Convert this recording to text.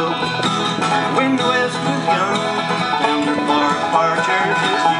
go. Window has young, and the bar departure is